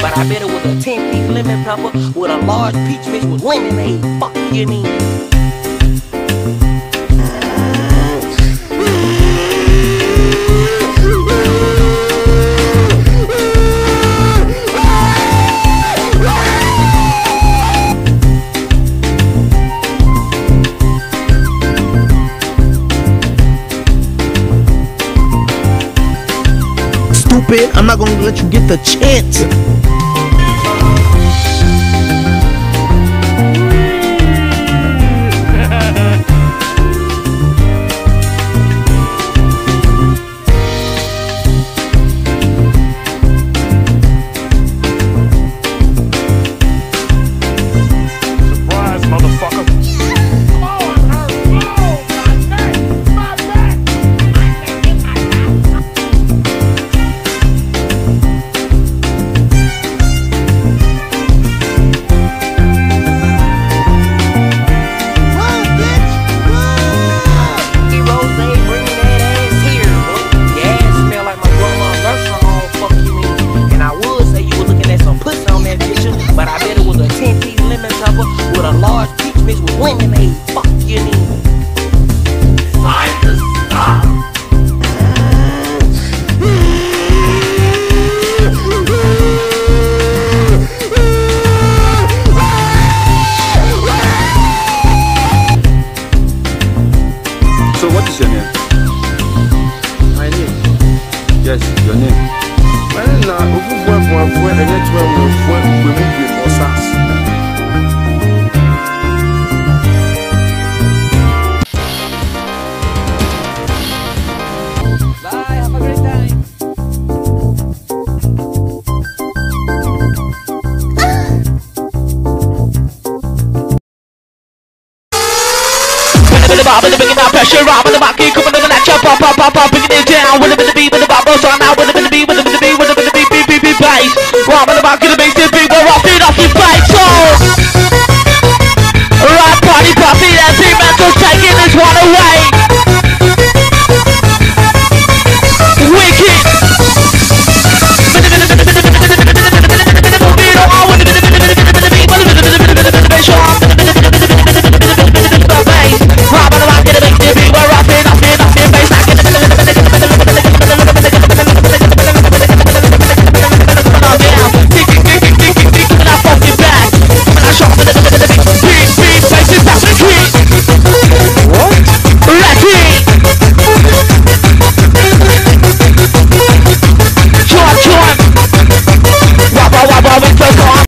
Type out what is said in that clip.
I bet it was a 10 piece lemon pepper with a large peach mix with lemonade. Fuck you mean? Stupid, I'm not gonna let you get the chance. Yes, your name. With the bob and the bringing out pressure, rob and the market, coming to the lecture, pop, pop, pop, pop, bringing it down. With the beat, with the bubble, so I'm out with the